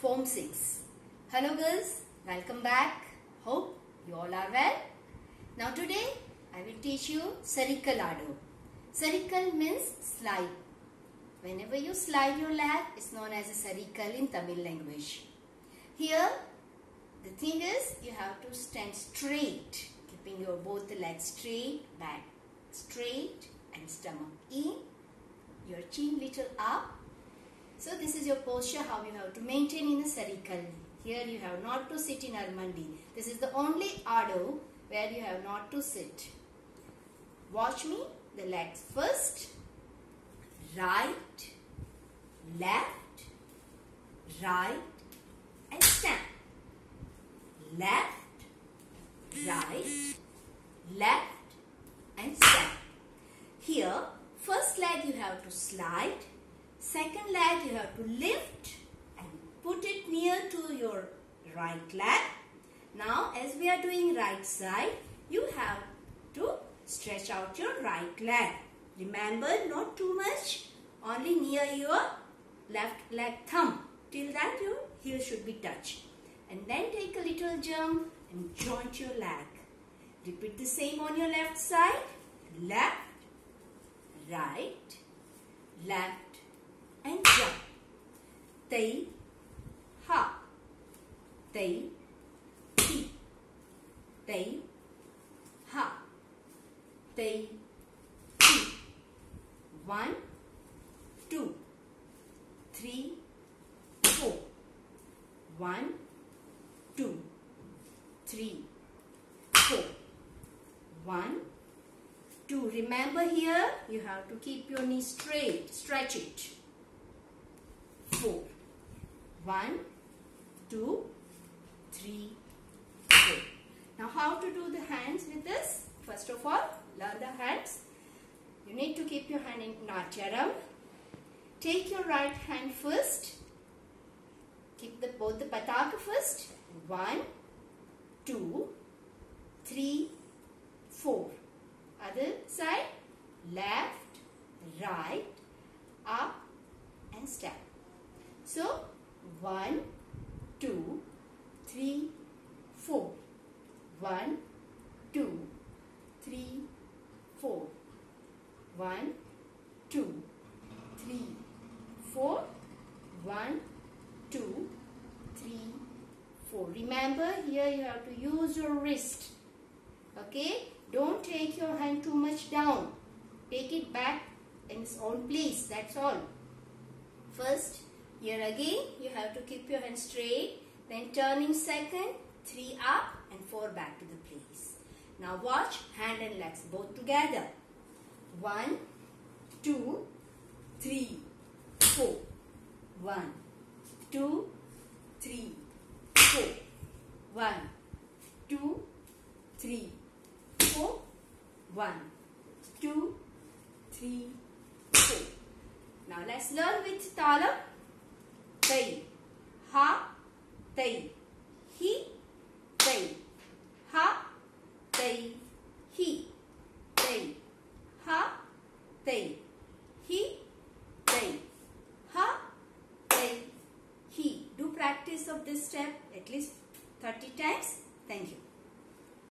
Form 6. Hello girls, welcome back. Hope you all are well. Now today I will teach you Sarikkaladu. Sarikal means slide. Whenever you slide your leg, it's known as a Sarikal in Tamil language. Here, the thing is you have to stand straight, keeping your both legs straight, back straight and stomach in, your chin little up. So this is your posture how you have to maintain in a Sarikal. Here you have not to sit in Armandi. This is the only Ado where you have not to sit. Watch me, the legs first, right, left, right and stand. Left, right, left and stand. Here, first leg you have to slide, second leg you have to lift and put it near to your right leg. Now, as we are doing right side, you have to stretch out your right leg. Remember, not too much, only near your left leg thumb. Till that your heel should be touched. And then take a little jump and joint your leg. Repeat the same on your left side. Left, right, left and jump. Tay, ha. Tay, hi. Tay, ha. Tay, hi. One, two, three, four. One, two, three, four. One, two. Remember here, you have to keep your knee straight. Stretch it. Four. One, two, three, four. Now how to do the hands with this? First of all, learn the hands. You need to keep your hand in Natyaram. Take your right hand first. Keep the both the pataka first. One, two, three, four. Other side, left, right, up and step. So, one, two, three, four. One, two, three, four. One, two, three, four. One, two, three, four. Remember, here you have to use your wrist. Okay? Don't take your hand too much down. Take it back in its own place. That's all. First, here again, you have to keep your hand straight. Then turning second, three up and four back to the place. Now watch hand and legs both together. One, two, three, four. One, two, three, four. One, two, three, four. One, two, three, four. Now let's learn with talam. Tai, ha, tai, hi, tai, ha, tai, hi, tai, ha, tai, hi, tai, ha, tai, he. Do practice of this step at least 30 times. Thank you.